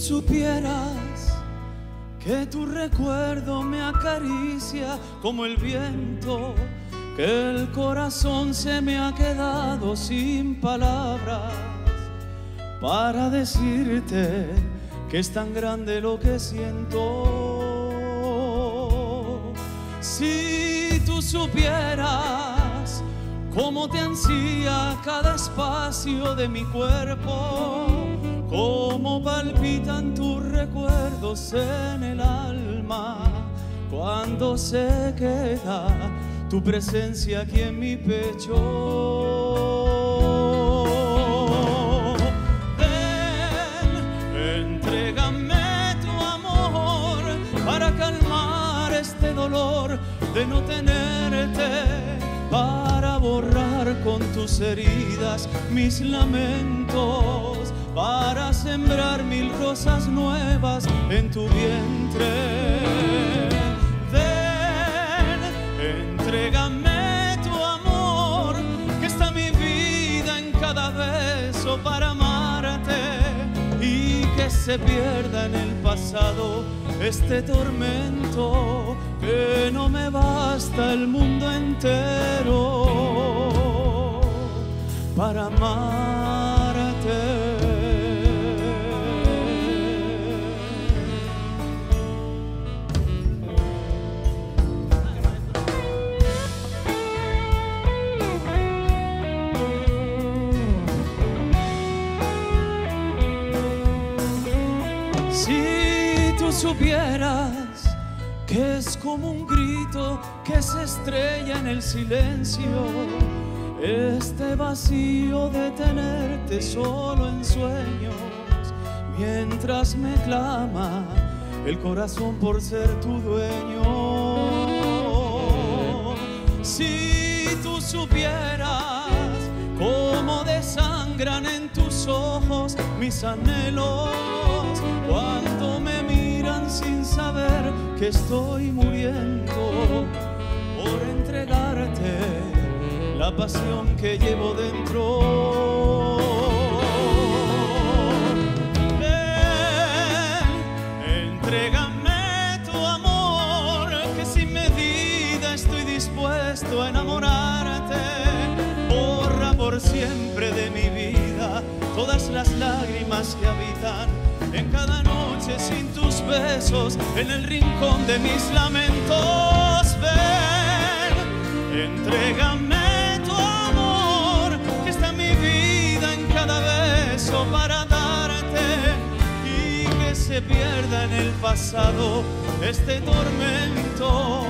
supieras que tu recuerdo me acaricia como el viento, que el corazón se me ha quedado sin palabras para decirte que es tan grande lo que siento. Si tú supieras cómo te ansía cada espacio de mi cuerpo, cómo palpitan tus recuerdos en el alma cuando se queda tu presencia aquí en mi pecho. Ven, entrégame tu amor para calmar este dolor de no tenerte, para borrar con tus heridas mis lamentos para sembrar mil rosas nuevas en tu vientre. Ven, entrégame tu amor, que está mi vida en cada beso para amarte y que se pierda en el pasado este tormento, que no me basta el mundo entero para amarte. Si tú supieras que es como un grito que se estrella en el silencio, este vacío de tenerte solo en sueños, mientras me clama el corazón por ser tu dueño. Si tú supieras cómo desangran en tus ojos mis anhelos, cuando me miran sin saber que estoy muriendo por entregarte la pasión que llevo dentro. Ven, entrégame besos, en el rincón de mis lamentos. Ven, entrégame tu amor, que está mi vida en cada beso para darte y que se pierda en el pasado este tormento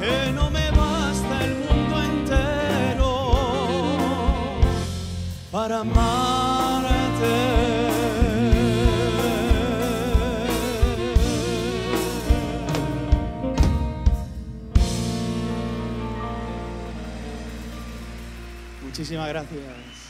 que no me basta el mundo entero para amarte. Muchísimas gracias.